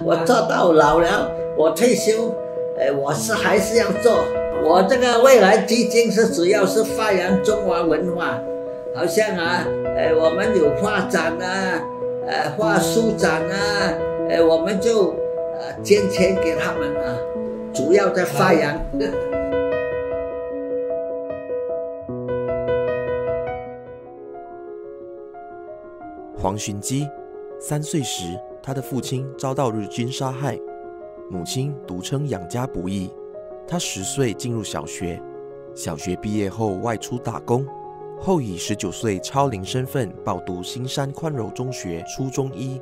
我做到老了，我退休，呃，我是还是要做。我这个未来基金是主要是发扬中华文化，好像啊，呃，我们有画展啊，呃，画书展啊，呃，我们就呃捐钱给他们啊，主要在发扬。黄寻基三岁时，他的父亲遭到日军杀害，母亲独撑养家不易。他十岁进入小学，小学毕业后外出打工，后以十九岁超龄身份报读新山宽柔中学初中一，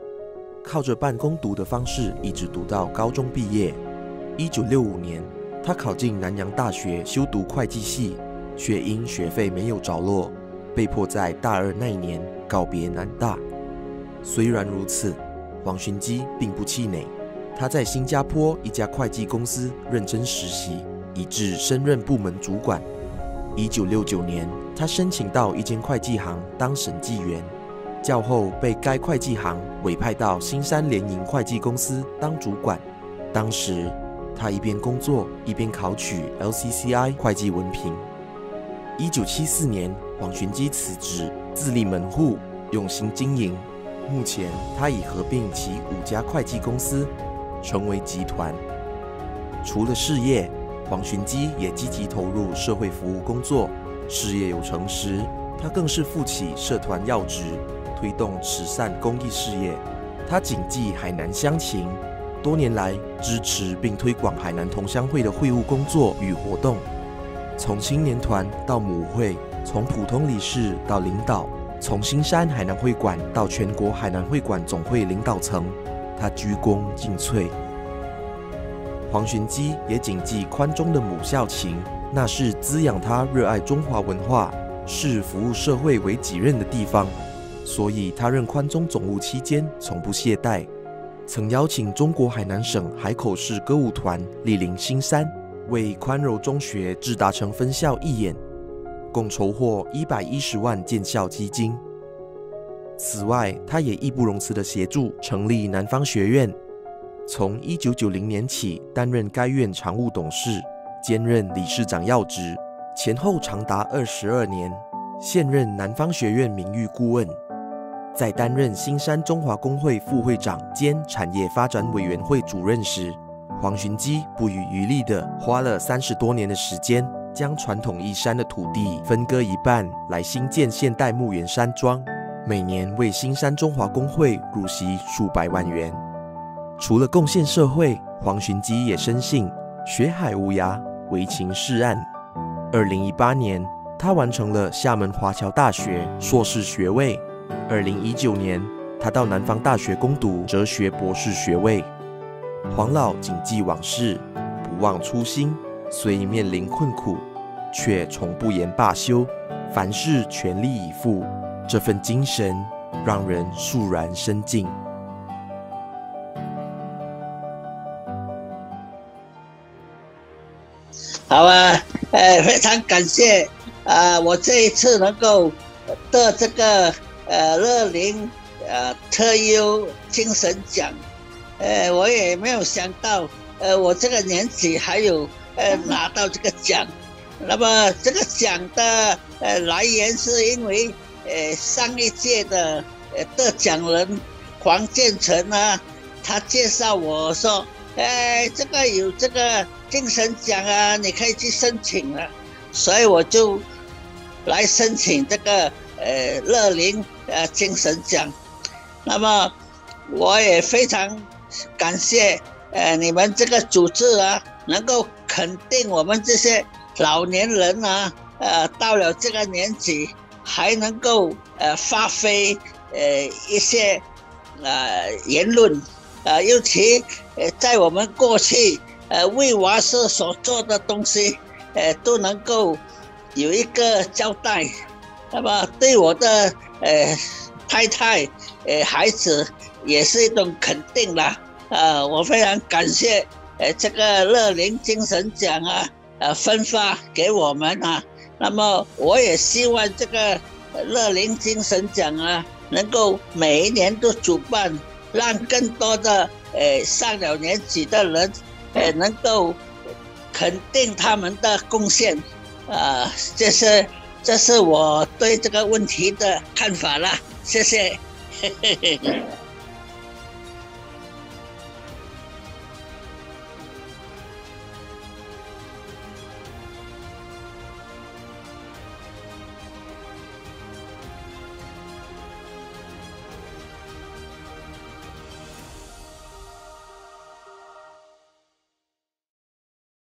靠着半工读的方式一直读到高中毕业。一九六五年，他考进南洋大学修读会计系，却因学费没有着落，被迫在大二那一年告别南大。虽然如此，黄寻基并不气馁。他在新加坡一家会计公司认真实习，以致升任部门主管。一九六九年，他申请到一间会计行当审计员，较后被该会计行委派到新山联营会计公司当主管。当时，他一边工作一边考取 LCCI 会计文凭。一九七四年，黄寻基辞职，自立门户，用心经营。目前，他已合并其五家会计公司，成为集团。除了事业，黄寻基也积极投入社会服务工作。事业有成时，他更是负起社团要职，推动慈善公益事业。他谨记海南乡情，多年来支持并推广海南同乡会的会务工作与活动，从青年团到母会，从普通理事到领导。从新山海南会馆到全国海南会馆总会领导层，他鞠躬尽瘁。黄寻基也谨记宽中的母校情，那是滋养他热爱中华文化、视服务社会为己任的地方。所以他任宽中总务期间，从不懈怠，曾邀请中国海南省海口市歌舞团莅临新山，为宽柔中学至达成分校义演。共筹获一百一十万建校基金。此外，他也义不容辞的协助成立南方学院，从一九九零年起担任该院常务董事，兼任理事长要职，前后长达二十二年。现任南方学院名誉顾问，在担任新山中华工会副会长兼产业发展委员会主任时，黄寻基不遗余力地花了三十多年的时间。将传统义山的土地分割一半来兴建现代墓园山庄，每年为新山中华工会入息数百万元。除了贡献社会，黄寻基也深信学海无涯，唯情是岸。二零一八年，他完成了厦门华侨大学硕士学位。二零一九年，他到南方大学攻读哲学博士学位。黄老谨记往事，不忘初心。虽面临困苦，却从不言罢休，凡事全力以赴，这份精神让人肃然生敬。好啊，呃，非常感谢啊，我这一次能够得这个呃乐龄呃特优精神奖，呃，我也没有想到，呃，我这个年纪还有。呃，拿到这个奖，那么这个奖的呃来源是因为呃上一届的呃得奖人黄建成呢，他介绍我说，哎，这个有这个精神奖啊，你可以去申请了，所以我就来申请这个呃乐龄呃精神奖，那么我也非常感谢呃你们这个组织啊，能够。肯定我们这些老年人啊，呃，到了这个年纪还能够呃发挥呃一些呃言论，呃，尤其呃在我们过去呃为娃社所做的东西，呃都能够有一个交代，那么对我的呃太太呃孩子也是一种肯定啦，呃，我非常感谢。呃，这个乐龄精神奖啊，呃，分发给我们啊。那么，我也希望这个乐龄精神奖啊，能够每一年都主办，让更多的呃上了年纪的人，呃，能够肯定他们的贡献。啊、这是这是我对这个问题的看法啦。谢谢。嘿嘿嘿。